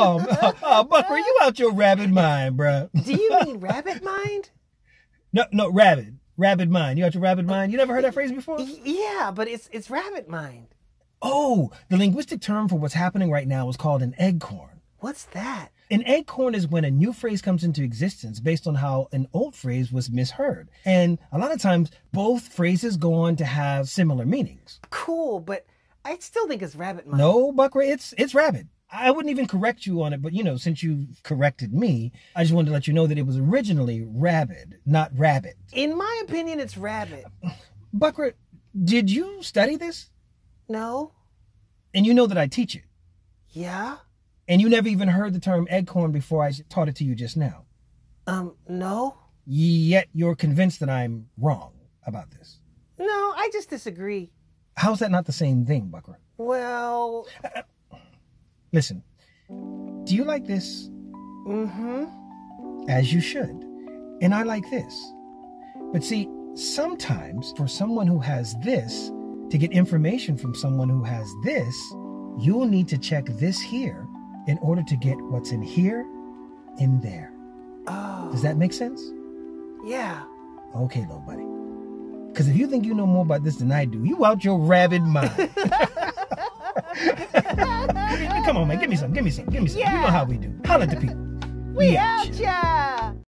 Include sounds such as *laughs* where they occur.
*laughs* Oh, oh, oh, Bucker, you out your rabbit mind, bruh. Do you mean rabbit mind? No, no, rabbit. Rabbit mind. You out your rabbit mind? You never heard that phrase before? Yeah, but it's it's rabbit mind. Oh, the linguistic term for what's happening right now is called an eggcorn. What's that? An eggcorn is when a new phrase comes into existence based on how an old phrase was misheard. And a lot of times, both phrases go on to have similar meanings. Cool, but I still think it's rabbit mind. No, Bucker, it's it's rabbit. I wouldn't even correct you on it, but you know, since you corrected me, I just wanted to let you know that it was originally rabid, not rabbit. In my opinion, it's rabbit. Bucker, did you study this? No? And you know that I teach it. Yeah? And you never even heard the term eggcorn before I taught it to you just now. Um, no? Yet you're convinced that I'm wrong about this. No, I just disagree. How's that not the same thing, Bucker? Well, Listen, do you like this? mm-hmm. As you should. And I like this. But see, sometimes for someone who has this, to get information from someone who has this, you'll need to check this here in order to get what's in here in there. Oh, Does that make sense? yeah. Okay, little buddy. Because if you think you know more about this than I do, you out your rabid mind. *laughs* On, man. Give me some. Give me some. Give me some. You know how we do. Holla at the people. We out out ya!